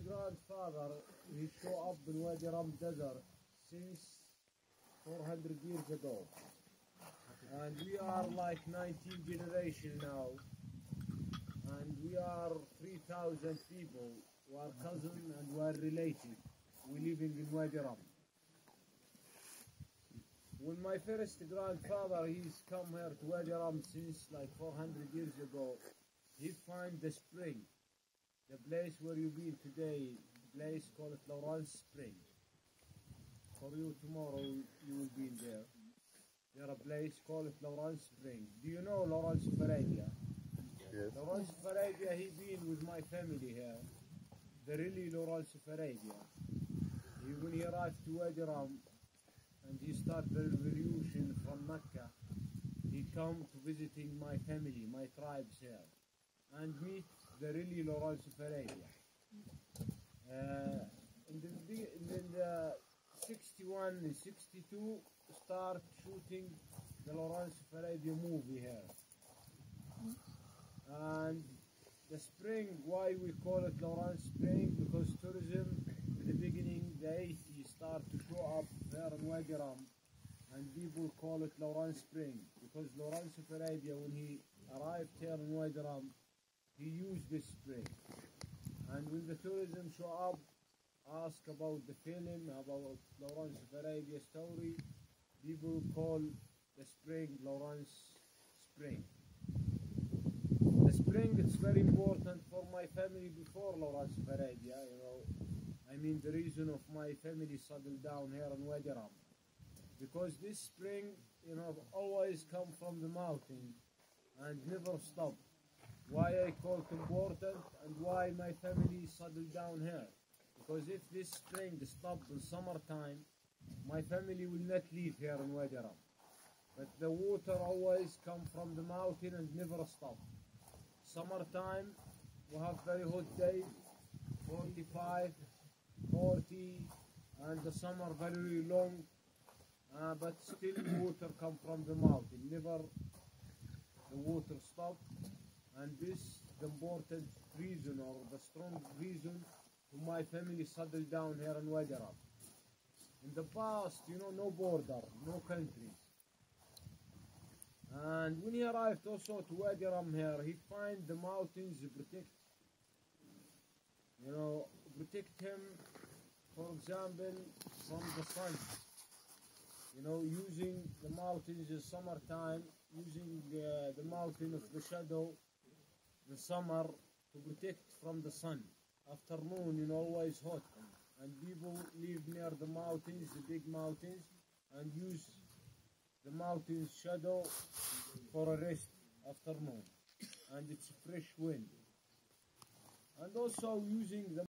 grandfather, he show up in Wadi Rum Desert since 400 years ago. And we are like 19 generation now. And we are 3,000 people We are cousin and we are related. We living in Wadi Rum. When my first grandfather, he's come here to Wadi Rum since like 400 years ago, he find the spring. The place where you been today, the place called Lawrence Spring. For you tomorrow, you will be in there. There a place called Lawrence Spring. Do you know Lawrence Arabia? Yes. Lawrence Arabia, he been with my family here. The really Lawrence Arabia. He, when he arrived to Wadi Rum and he started the revolution from Mecca, he come to visiting my family, my tribes here, and meet the really Arabia. Uh, in the, in the 61 and 62, start shooting the Lawrence of movie here. And the spring, why we call it Lawrence Spring? Because tourism in the beginning, the 80s, start to show up there in Wadi Rum, and people call it Lawrence Spring because Lawrence Arabia, when he arrived here in Wadi Rum, he used this spring. And when the tourism show up, ask about the film, about Lawrence of Arabia story, people call the spring Lawrence Spring. The spring is very important for my family before Lawrence of Arabia, you know. I mean the reason of my family settled down here in Wadi. Because this spring, you know, always come from the mountain and never stop. Why I call it important and why my family settled down here. Because if this spring stop in summertime, my family will not leave here in Wadi Rum. But the water always come from the mountain and never stop. Summertime, we have very hot days, 45, 40, and the summer very long, uh, but still water come from the mountain. Never the water stop, and this the important reason or the strong reason my family settle down here in Wadi In the past, you know, no border, no countries. And when he arrived also to Wadi here, he find the mountains protect, you know, protect him, for example, from the sun. You know, using the mountains in summertime, using the mountain of the shadow, the summer, to protect from the sun. Afternoon, you know, always hot. And people live near the mountains, the big mountains, and use the mountain's shadow for a rest afternoon. And it's fresh wind. And also using the